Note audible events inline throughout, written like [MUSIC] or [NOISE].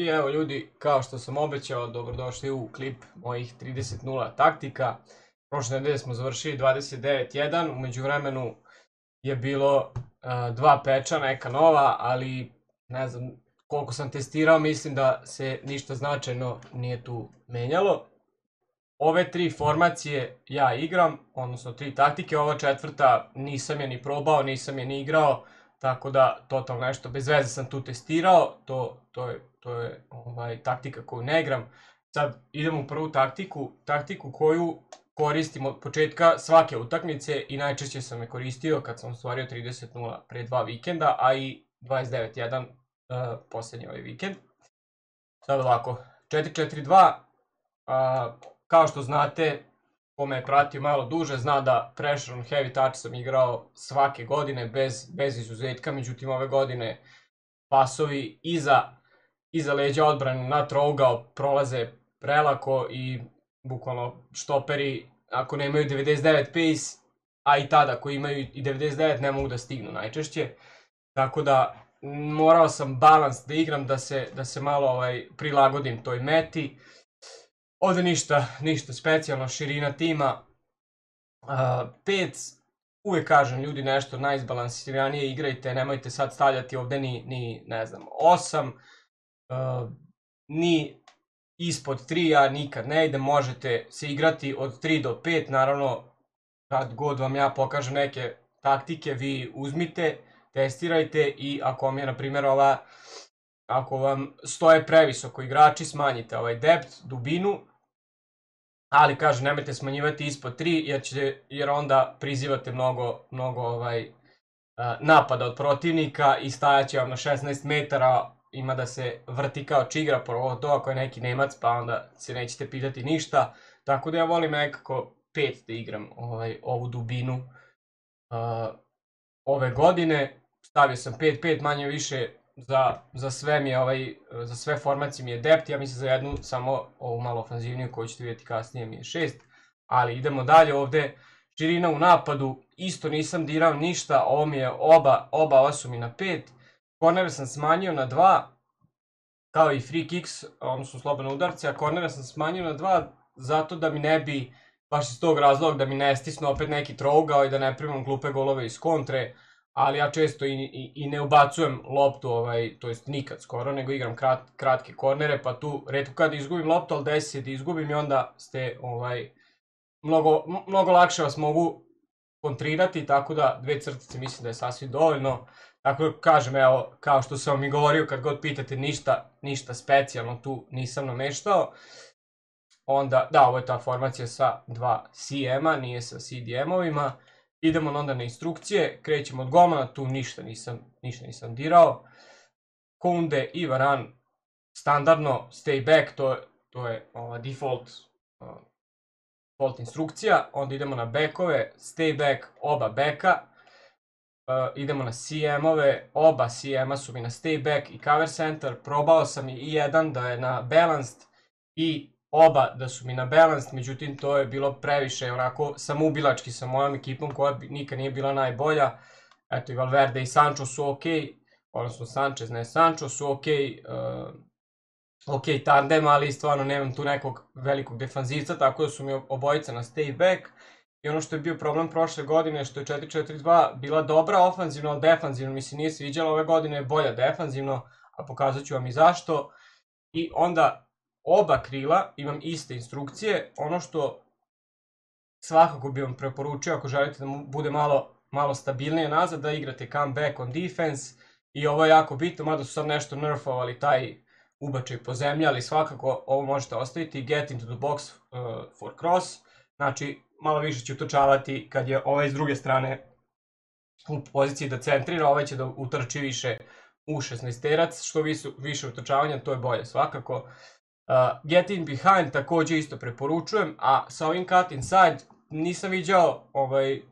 I evo ljudi, kao što sam obećao, dobrodošli u klip mojih 30.0 taktika. Prošle nedelje smo završili 29.1, umeđu vremenu je bilo uh, dva peča, neka nova, ali ne znam koliko sam testirao, mislim da se ništa značajno nije tu menjalo. Ove tri formacije ja igram, odnosno tri taktike, ova četvrta nisam je ni probao, nisam je ni igrao, tako da totalno nešto bez veze sam tu testirao, to, to je, to je ovaj, taktika koju ne igram. Sad idemo u prvu taktiku, taktiku koju koristim od početka svake utakmice i najčešće sam je koristio kad sam ostvario 30-0 pre dva vikenda, a i 29-1 uh, e, poslednji ovaj vikend. Sad ovako, 4-4-2, uh, kao što znate, ko me je pratio malo duže, zna da Pressure on Heavy Touch sam igrao svake godine bez, bez izuzetka, međutim ove godine pasovi iza, iza leđa odbrane na trougao prolaze prelako i bukvalno štoperi ako nemaju 99 pace, a i tada ako imaju i 99 ne mogu da stignu najčešće. Tako da morao sam balans da igram da se, da se malo ovaj, prilagodim toj meti. Ovde ništa, ništa specijalno, širina tima. Uh, pet, uvek kažem ljudi nešto najizbalansiranije igrajte, nemojte sad stavljati ovde ni, ni ne znam, osam, uh, ni ispod 3 ja nikad ne idem, možete se igrati od 3 do 5, naravno kad god vam ja pokažem neke taktike, vi uzmite, testirajte i ako vam je na primjer ova ako vam stoje previsoko igrači, smanjite ovaj depth, dubinu, ali kaže nemojte smanjivati ispod 3 jer će jer onda prizivate mnogo mnogo ovaj napada od protivnika i stajaće vam na 16 metara ima da se vrti kao čigra prvo to ako je neki Nemac pa onda se nećete pitati ništa. Tako da ja volim nekako 5 da igram ovaj ovu dubinu uh, ove godine. Stavio sam 5-5 manje više za, za sve mi je ovaj, za sve formacije mi je depth, ja mislim za jednu samo ovu malo ofanzivniju koju ćete vidjeti kasnije mi je 6, ali idemo dalje ovde, širina u napadu, isto nisam dirao ništa, ovo mi je oba, oba ova su mi na 5, kornere sam smanjio na 2, kao i free kicks, odnosno slobodne udarce, a kornere sam smanjio na 2 zato da mi ne bi, baš iz tog razloga da mi ne stisnu opet neki trougao i da ne primam glupe golove iz kontre, ali ja često i, i, i ne ubacujem loptu, ovaj, to jest nikad skoro, nego igram krat, kratke kornere, pa tu redko kad izgubim loptu, ali desi da izgubim i onda ste ovaj, mnogo, mnogo lakše vas mogu kontrirati, tako da dve crtice mislim da je sasvim dovoljno. Tako da kažem, evo, kao što sam i govorio, kad god pitate ništa, ništa specijalno tu nisam nameštao. Onda, da, ovo je ta formacija sa dva CM-a, nije sa CDM-ovima. Idemo onda na instrukcije, krećemo od golmana, tu ništa nisam, ništa nisam dirao. Kunde i Varan, standardno, stay back, to, to je ova default, uh, default instrukcija. Onda idemo na backove, stay back, oba backa. Uh, idemo na CM-ove, oba CM-a su mi na stay back i cover center. Probao sam i jedan da je na balanced i oba da su mi na balance, međutim to je bilo previše onako samoubilački sa mojom ekipom koja nikad nije bila najbolja. Eto i Valverde i Sancho su ok, odnosno Sanchez ne Sancho su ok, uh, ok tandem, ali stvarno nemam tu nekog velikog defanzivca, tako da su mi obojica na stay back. I ono što je bio problem prošle godine, što je 4-4-2 bila dobra ofanzivno, ali defanzivno mi se nije sviđala, ove godine je bolja defanzivno, a pokazat ću vam i zašto. I onda oba krila imam iste instrukcije, ono što svakako bih vam preporučio ako želite da bude malo, malo stabilnije nazad, da igrate comeback on defense i ovo je jako bitno, mada su sad nešto nerfovali taj ubačaj po zemlji, ali svakako ovo možete ostaviti, get into the box uh, for cross, znači malo više će utočavati kad je ovaj s druge strane u poziciji da centrira, ovaj će da utrči više u 16 terac, što više, utočavanja, to je bolje svakako. Get in behind takođe isto preporučujem, a sa ovim cut inside nisam viđao ovaj,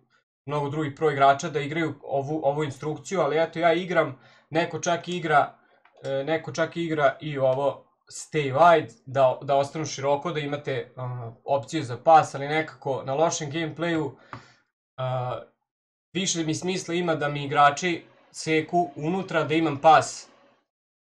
mnogo drugih pro igrača da igraju ovu, ovu instrukciju, ali eto ja igram, neko čak igra, e, neko čak igra i ovo stay wide, da, da ostanu široko, da imate opciju za pas, ali nekako na lošem gameplayu uh, više mi smisla ima da mi igrači seku unutra, da imam pas.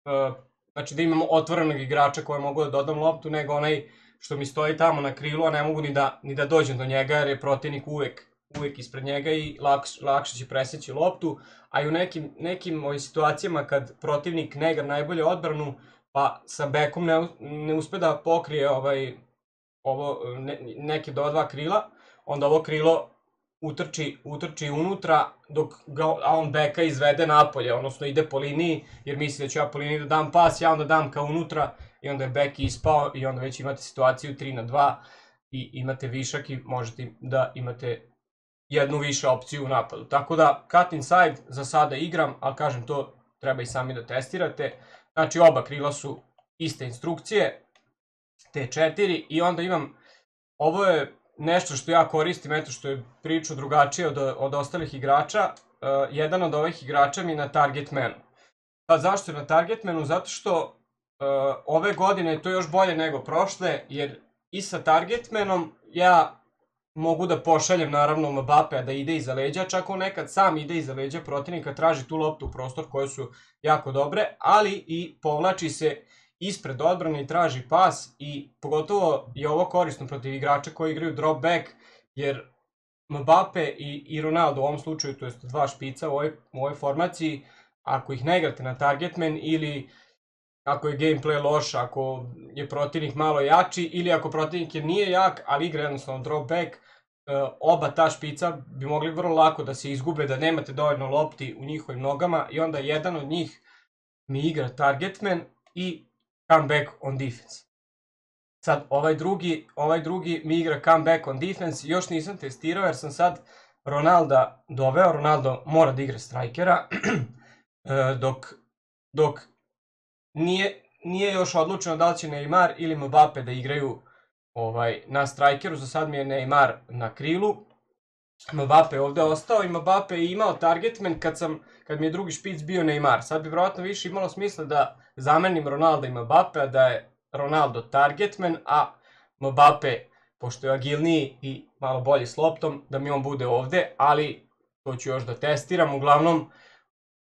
Uh, znači da imamo otvorenog igrača koje mogu da dodam loptu, nego onaj što mi stoji tamo na krilu, a ne mogu ni da, ni da dođem do njega, jer je protivnik uvek, uvek ispred njega i lakš, lakše će preseći loptu, a i u nekim, nekim ovim situacijama kad protivnik ne igra najbolje odbranu, pa sa bekom ne, ne uspe da pokrije ovaj, ovo, ne, neke do dva krila, onda ovo krilo utrči, utrči unutra, dok ga, a on beka izvede napolje, odnosno ide po liniji, jer misli da ću ja po liniji da dam pas, ja onda dam ka unutra i onda je bek ispao i onda već imate situaciju 3 na 2 i imate višak i možete da imate jednu više opciju u napadu. Tako da, cut inside za sada igram, ali kažem to treba i sami da testirate. Znači oba krila su iste instrukcije, te četiri i onda imam, ovo je nešto što ja koristim, eto što je priču drugačije od, od ostalih igrača, uh, jedan od ovih igrača mi je na target menu. Pa zašto je na target menu? Zato što uh, ove godine je to još bolje nego prošle, jer i sa target menom ja mogu da pošaljem naravno Mbappe da ide iza leđa, čak on nekad sam ide iza leđa protivnika, traži tu loptu u prostor koje su jako dobre, ali i povlači se ispred odbrane i traži pas i pogotovo je ovo korisno protiv igrača koji igraju drop back, jer Mbappe i, i Ronaldo u ovom slučaju, to jest dva špica u ovoj, u ovoj formaciji, ako ih ne igrate na targetman ili ako je gameplay loš, ako je protivnik malo jači ili ako protivnik je nije jak, ali igra jednostavno drop back, e, oba ta špica bi mogli vrlo lako da se izgube, da nemate dovoljno lopti u njihovim nogama i onda jedan od njih mi igra targetman i comeback on defense. Sad, ovaj drugi, ovaj drugi mi igra comeback on defense, još nisam testirao jer sam sad Ronalda doveo, Ronaldo mora da igra strikera, [CLEARS THROAT] e, dok, dok nije, nije još odlučeno da li će Neymar ili Mbappe da igraju ovaj, na strikeru, za sad mi je Neymar na krilu, Mbappe ovde ostao i Mbappe je imao targetman kad, sam, kad mi je drugi špic bio Neymar. Sad bi vjerojatno više imalo smisla da zamenim Ronaldo i Mbappe, da je Ronaldo targetman, a Mbappe, pošto je agilniji i malo bolji s loptom, da mi on bude ovde, ali to ću još da testiram. Uglavnom,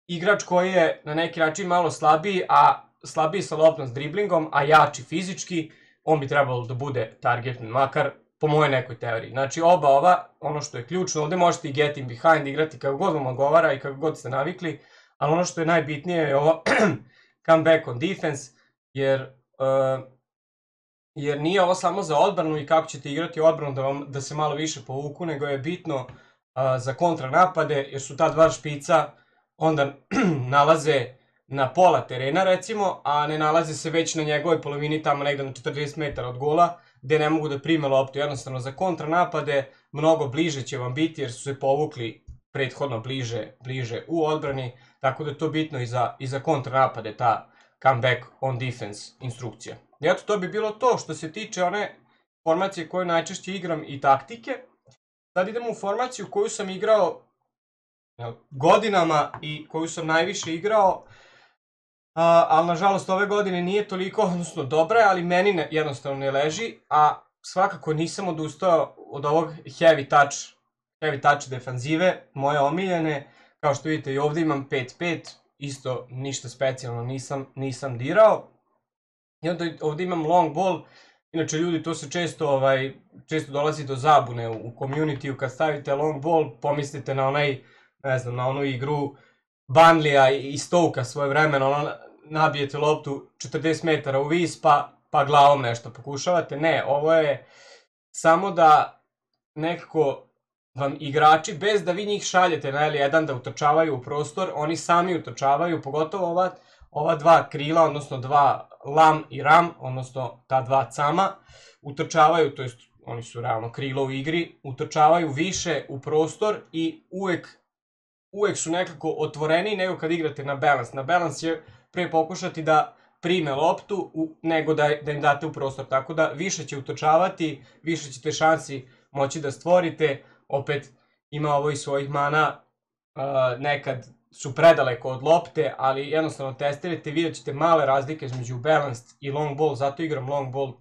igrač koji je na neki način malo slabiji, a slabiji sa loptom s driblingom, a jači fizički, on bi trebalo da bude targetman, makar po moje nekoj teoriji. Znači oba ova, ono što je ključno, ovde možete i get in behind igrati kako god vam odgovara i kako god ste navikli, ali ono što je najbitnije je ovo [CLEARS THROAT] come back on defense, jer, uh, jer nije ovo samo za odbranu i kako ćete igrati odbranu da, vam, da se malo više povuku, nego je bitno uh, za kontranapade, jer su ta dva špica onda [CLEARS THROAT] nalaze na pola terena recimo, a ne nalaze se već na njegovoj polovini tamo negde na 40 metara od gola, gde ne mogu da prime loptu. Jednostavno za kontranapade mnogo bliže će vam biti jer su se povukli prethodno bliže, bliže u odbrani, tako da je to bitno i za, i za kontranapade, ta comeback on defense instrukcija. I eto, to bi bilo to što se tiče one formacije koju najčešće igram i taktike. Sad idemo u formaciju koju sam igrao godinama i koju sam najviše igrao, a, ali nažalost ove godine nije toliko, odnosno dobra je, ali meni ne, jednostavno ne leži, a svakako nisam odustao od ovog heavy touch, heavy touch defanzive, moje omiljene, kao što vidite i ovde imam 5-5, isto ništa specijalno nisam, nisam dirao. I onda ovde imam long ball, inače ljudi to se često, ovaj, često dolazi do zabune u, u community kad stavite long ball, pomislite na onaj, ne znam, na onu igru Banlija i Stoka svoje vremena, ono, nabijete loptu 40 metara u vis, pa, pa glavom nešto pokušavate. Ne, ovo je samo da nekako vam igrači, bez da vi njih šaljete na L1 da utočavaju u prostor, oni sami utočavaju, pogotovo ova, ova dva krila, odnosno dva lam i ram, odnosno ta dva cama, utočavaju, to jest oni su realno krilo u igri, utočavaju više u prostor i uvek, uvek su nekako otvoreni nego kad igrate na balance. Na balance je pre pokušati da prime loptu u, nego da, da im date u prostor. Tako da više će utočavati, više ćete šansi moći da stvorite. Opet ima ovo i svojih mana, uh, nekad su predaleko od lopte, ali jednostavno testirajte, vidjet ćete male razlike između balanced i long ball, zato igram long ball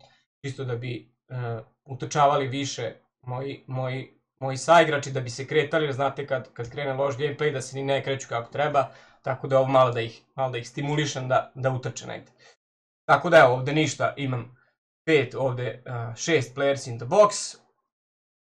čisto da bi uh, utočavali više moji, moji, moji saigrači, da bi se kretali, jer znate kad, kad krene loš gameplay da se ni ne kreću kako treba, tako da ovo malo da ih, malo da ih stimulišem da, da utrče negde. Tako da evo, ovde ništa, imam pet, ovde uh, šest players in the box,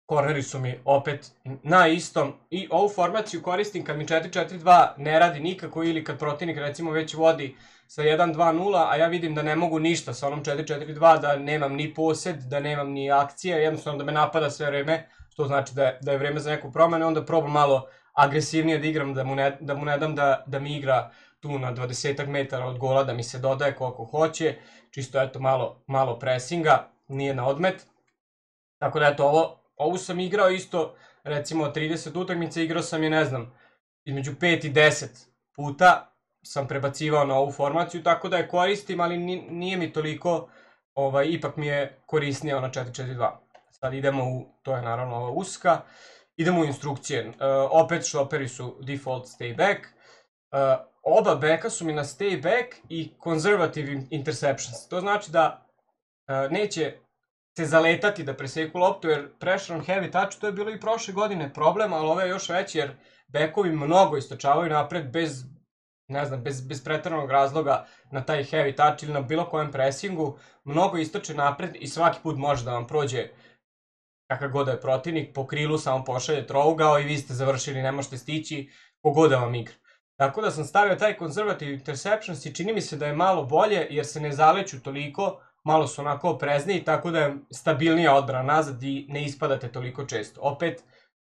korneri su mi opet na istom. I ovu formaciju koristim kad mi 4-4-2 ne radi nikako ili kad protivnik recimo već vodi sa 1-2-0, a ja vidim da ne mogu ništa sa onom 4-4-2, da nemam ni posed, da nemam ni akcije, jednostavno da me napada sve vreme, što znači da je, da je vreme za neku promenu, onda probam malo agresivnije da igram, da mu ne, da mu ne dam da, da mi igra tu na 20 metara od gola, da mi se dodaje koliko hoće, čisto eto malo, malo presinga, nije na odmet. Tako da eto, ovo, ovu sam igrao isto, recimo 30 utakmica, igrao sam je, ne znam, između 5 i 10 puta sam prebacivao na ovu formaciju, tako da je koristim, ali nije mi toliko, ovaj, ipak mi je korisnije ona 4-4-2. Sad idemo u, to je naravno ova uska, idemo u instrukcije. Uh, opet šloperi su default stay back, uh, oba beka su mi na stay back i conservative interceptions. To znači da uh, neće se zaletati da preseku loptu, jer pressure on heavy touch, to je bilo i prošle godine problem, ali ovo je još veći, jer bekovi mnogo istočavaju napred bez, ne znam, bez, bez pretrednog razloga na taj heavy touch ili na bilo kojem pressingu, mnogo istoče napred i svaki put može da vam prođe kakav god da je protivnik, po krilu samo pošalje trougao i vi ste završili, ne možete stići, kogod da vam igra. Tako da sam stavio taj conservative interceptions i čini mi se da je malo bolje jer se ne zaleću toliko, malo su onako prezniji, tako da je stabilnija odbrana nazad i ne ispadate toliko često. Opet,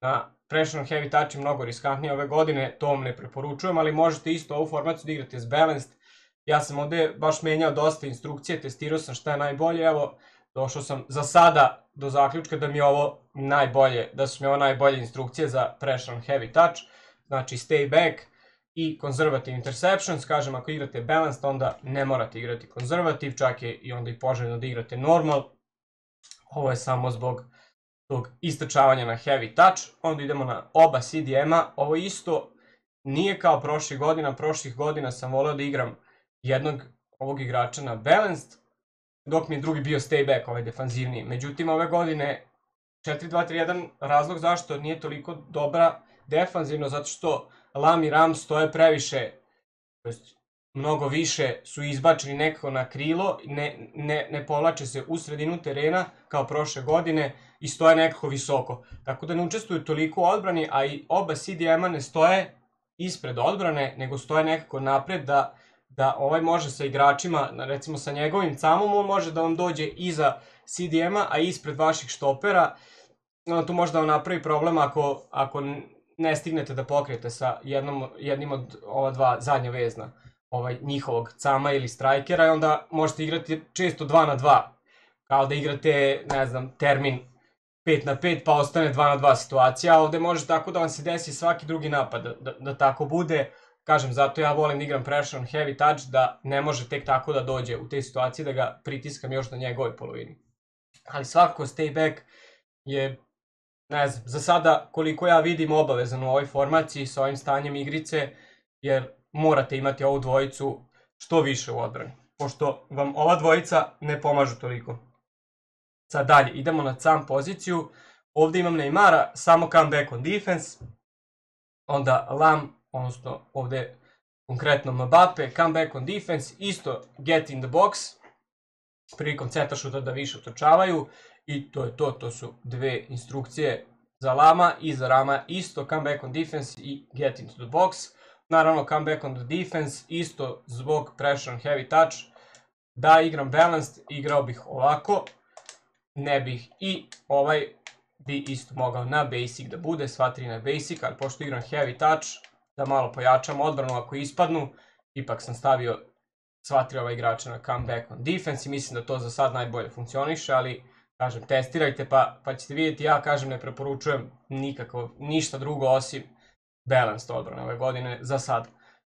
na pressure heavy touch je mnogo riskantnije ove godine, to vam ne preporučujem, ali možete isto ovu formaciju da igrate s balanced. Ja sam ovde baš menjao dosta instrukcije, testirao sam šta je najbolje, evo, došao sam za sada do zaključka da mi je ovo najbolje, da su mi ovo najbolje instrukcije za pressure on heavy touch, znači stay back, i conservative interceptions, kažem ako igrate balanced onda ne morate igrati conservative, čak je i onda i poželjno da igrate normal, ovo je samo zbog tog istračavanja na heavy touch, onda idemo na oba CDM-a, ovo isto nije kao prošlih godina, prošlih godina sam voleo da igram jednog ovog igrača na balanced, dok mi je drugi bio stay back, ovaj defanzivniji. Međutim, ove godine 4-2-3-1 razlog zašto nije toliko dobra defanzivno, zato što Lam i Ram stoje previše, to jest mnogo više su izbačeni nekako na krilo, ne, ne, ne povlače se u sredinu terena kao prošle godine i stoje nekako visoko. Tako da ne učestvuju toliko u odbrani, a i oba CDM-a ne stoje ispred odbrane, nego stoje nekako napred da, da ovaj može sa igračima, recimo sa njegovim camom, on može da vam dođe iza CDM-a, a ispred vaših štopera, tu može da vam napravi problem ako, ako ne stignete da pokrijete sa jednom, jednim od ova dva zadnja vezna ovaj, njihovog cama ili strajkera i onda možete igrati često 2 na 2. Kao da igrate, ne znam, termin 5 na 5 pa ostane 2 na 2 situacija, a ovde može tako da vam se desi svaki drugi napad, da, da, da tako bude. Kažem, zato ja volim da igram pressure on heavy touch, da ne može tek tako da dođe u te situacije, da ga pritiskam još na njegovoj polovini. Ali svakako stay back je ne znam, za sada koliko ja vidim obavezan u ovoj formaciji sa ovim stanjem igrice, jer morate imati ovu dvojicu što više u odbrani, pošto vam ova dvojica ne pomažu toliko. Sad dalje, idemo na cam poziciju, ovde imam Neymara, samo comeback on defense, onda Lam, odnosno ovde konkretno Mbappe, comeback on defense, isto get in the box, prilikom ceta šuta da više utrčavaju, I to je to, to su dve instrukcije za Lama i za Rama isto, come back on defense i get into the box. Naravno, come back on the defense isto zbog pressure on heavy touch. Da igram balanced, igrao bih ovako, ne bih i ovaj bi isto mogao na basic da bude, sva tri na basic, ali pošto igram heavy touch, da malo pojačam odbranu ako ispadnu, ipak sam stavio sva tri ova igrača na comeback on defense i mislim da to za sad najbolje funkcioniše, ali kažem, testirajte pa, pa ćete vidjeti, ja kažem, ne preporučujem nikako, ništa drugo osim balanced odbrane ove godine za sad.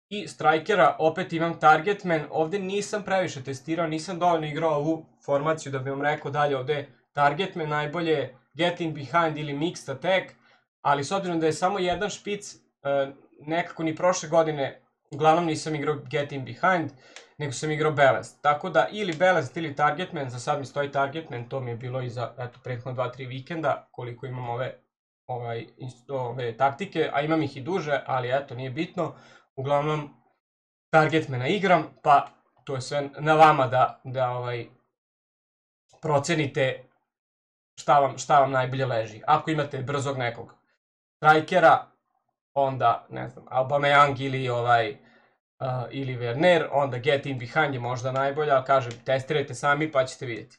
I strikera, opet imam targetman, ovde nisam previše testirao, nisam dovoljno igrao ovu formaciju da bi vam rekao dalje. Ovde targetman najbolje get in behind ili mixed attack, ali s obzirom da je samo jedan špic, e, nekako ni prošle godine uglavnom nisam igrao get in behind, nego sam igrao Balanced. Tako da ili Balanced ili Targetman, za sad mi stoji Targetman, to mi je bilo i za eto, prethodno 2-3 vikenda, koliko imam ove, ovaj, ove taktike, a imam ih i duže, ali eto, nije bitno. Uglavnom, targetmana igram, pa to je sve na vama da, da ovaj, procenite šta vam, šta vam najbolje leži. Ako imate brzog nekog strikera, onda, ne znam, Aubameyang ili ovaj, uh, ili Werner, onda get in behind je možda najbolja, ali kažem, testirajte sami pa ćete vidjeti.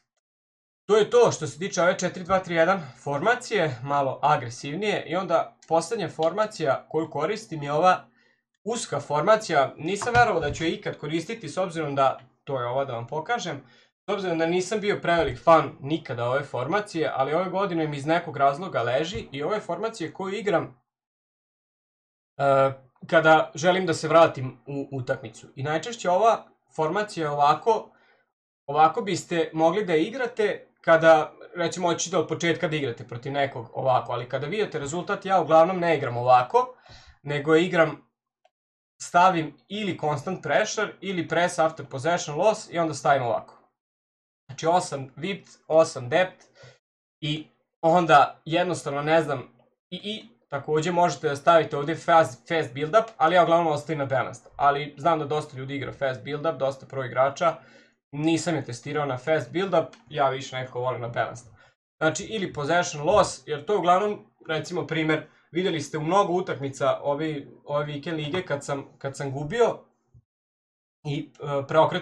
To je to što se tiče ove 4-2-3-1 formacije, malo agresivnije i onda poslednja formacija koju koristim je ova uska formacija. Nisam verovao da ću je ikad koristiti s obzirom da, to je ova da vam pokažem, s obzirom da nisam bio prevelik fan nikada ove formacije, ali ove godine mi iz nekog razloga leži i ove formacije koju igram kada želim da se vratim u utakmicu. I najčešće ova formacija je ovako, ovako biste mogli da igrate kada, recimo, hoćete od početka da igrate protiv nekog ovako, ali kada vidite rezultat, ja uglavnom ne igram ovako, nego igram, stavim ili constant pressure, ili press after possession loss i onda stavim ovako. Znači 8 width, 8 depth i onda jednostavno ne znam, i, i takođe možete da stavite ovde fast, fast build up, ali ja uglavnom ostavim na balanced. Ali znam da dosta ljudi igra fast build up, dosta pro igrača, Nisam je testirao na fast build-up, ja više nekako volim na balanced. Znači, ili possession loss, jer to je uglavnom, recimo, primer, videli ste u mnogo utakmica ove, ove weekend lige kad sam, kad sam gubio i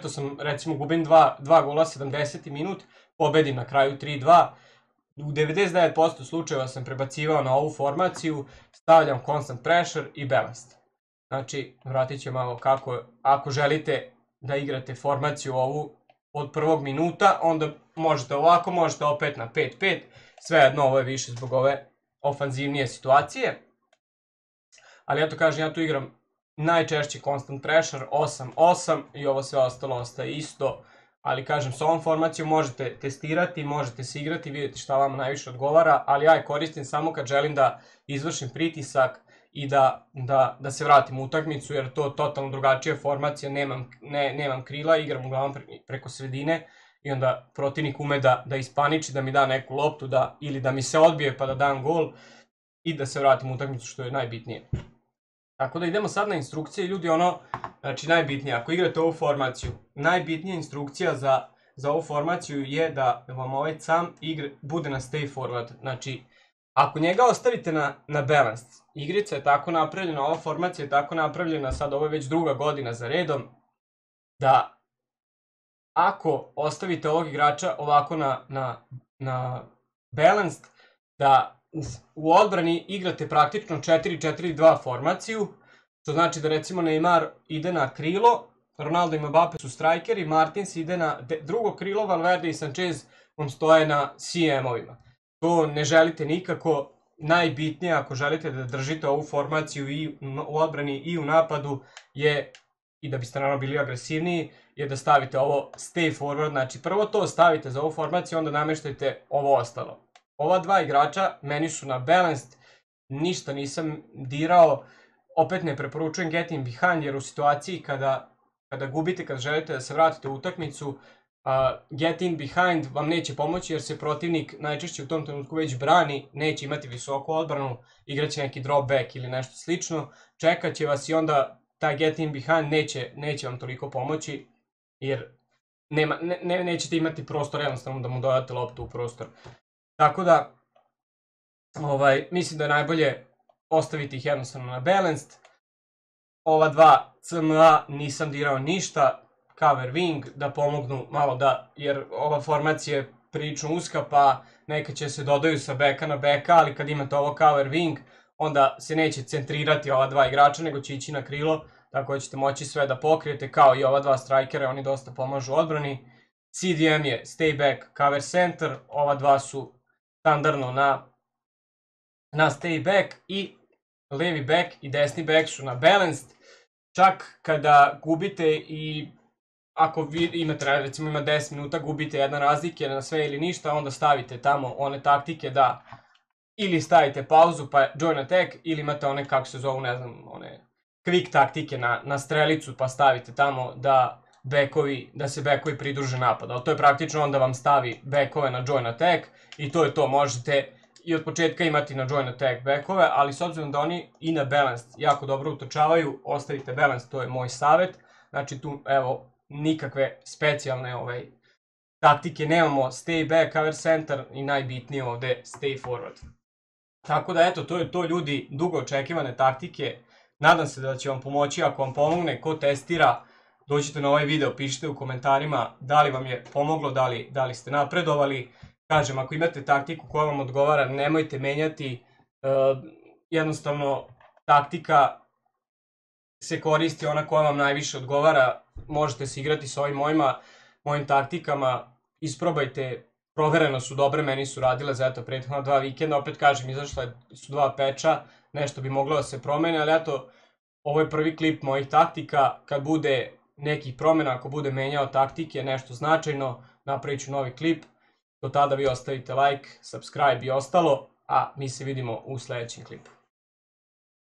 e, sam, recimo, gubim dva, dva gola 70. minut, pobedim na kraju 3-2, u 99% slučajeva sam prebacivao na ovu formaciju, stavljam constant pressure i balanced. Znači, vratit ću malo kako, ako želite da igrate formaciju ovu od prvog minuta, onda možete ovako, možete opet na 5-5, jedno ovo je više zbog ove ofanzivnije situacije. Ali ja to kažem, ja tu igram najčešće constant pressure, 8-8 i ovo sve ostalo ostaje isto. Ali kažem, s ovom formacijom možete testirati, možete se igrati, vidjeti šta vam najviše odgovara, ali ja je koristim samo kad želim da izvršim pritisak i da, da, da se vratim u utakmicu, jer to totalno drugačija formacija, nemam, ne, nemam krila, igram uglavnom pre, preko sredine i onda protivnik ume da, da ispaniči, da mi da neku loptu, da, ili da mi se odbije pa da dam gol i da se vratim u utakmicu, što je najbitnije. Tako da idemo sad na instrukcije, ljudi, ono, znači najbitnije, ako igrate ovu formaciju, najbitnija instrukcija za, za ovu formaciju je da vam ovaj sam igre, bude na stay forward, znači, Ako njega ostavite na, na balanced, igrica je tako napravljena, ova formacija je tako napravljena, sad ovo je već druga godina za redom, da ako ostavite ovog igrača ovako na, na, na balanced, da u, odbrani igrate praktično 4-4-2 formaciju, što znači da recimo Neymar ide na krilo, Ronaldo i Mbappe su strajkeri, Martins ide na drugo krilo, Valverde i Sanchez vam stoje na CM-ovima to ne želite nikako, najbitnije ako želite da držite ovu formaciju i u odbrani i u napadu je i da biste naravno bili agresivniji, je da stavite ovo stay forward, znači prvo to stavite za ovu formaciju, onda nameštajte ovo ostalo. Ova dva igrača meni su na balanced, ništa nisam dirao, opet ne preporučujem getting behind, jer u situaciji kada, kada gubite, kada želite da se vratite u utakmicu, uh, get in behind vam neće pomoći jer se protivnik najčešće u tom trenutku već brani, neće imati visoku odbranu, igraće neki drop back ili nešto slično, čekat će vas i onda taj get in behind neće, neće vam toliko pomoći jer nema, ne, ne, nećete imati prostor jednostavno da mu dodate loptu u prostor. Tako da, ovaj, mislim da je najbolje ostaviti ih jednostavno na balanced. Ova dva CMA nisam dirao ništa, cover wing da pomognu malo da, jer ova formacija je prilično uska pa neka će se dodaju sa beka na beka, ali kad imate ovo cover wing, onda se neće centrirati ova dva igrača, nego će ići na krilo, tako da ćete moći sve da pokrijete, kao i ova dva strikera, oni dosta pomažu odbrani. CDM je stay back, cover center, ova dva su standardno na, na stay back i levi back i desni back su na balanced. Čak kada gubite i ako vi imate, recimo ima 10 minuta, gubite jedna razlike na sve ili ništa, onda stavite tamo one taktike da ili stavite pauzu pa join attack, ili imate one, kako se zovu, ne znam, one quick taktike na, na strelicu pa stavite tamo da bekovi, da se bekovi pridruže napadu. Ali to je praktično onda vam stavi bekove na join attack i to je to, možete i od početka imati na join attack bekove, ali s obzirom da oni i na balance jako dobro utočavaju, ostavite balance, to je moj savet znači tu evo nikakve specijalne ovaj, taktike nemamo, stay back, cover center i najbitnije ovde stay forward. Tako da eto, to je to ljudi, dugo očekivane taktike, nadam se da će vam pomoći ako vam pomogne, ko testira, dođite na ovaj video, pišite u komentarima da li vam je pomoglo, da li, da li ste napredovali. Kažem, ako imate taktiku koja vam odgovara, nemojte menjati, uh, jednostavno taktika se koristi ona koja vam najviše odgovara, možete se igrati sa ovim mojima, mojim taktikama, isprobajte, provereno su dobre, meni su radile za eto prethodna dva vikenda, opet kažem, izašla su dva peča, nešto bi moglo da se promene, ali eto, ovo je prvi klip mojih taktika, kad bude nekih promena, ako bude menjao taktike, nešto značajno, napravit ću novi klip, do tada vi ostavite like, subscribe i ostalo, a mi se vidimo u sledećem klipu.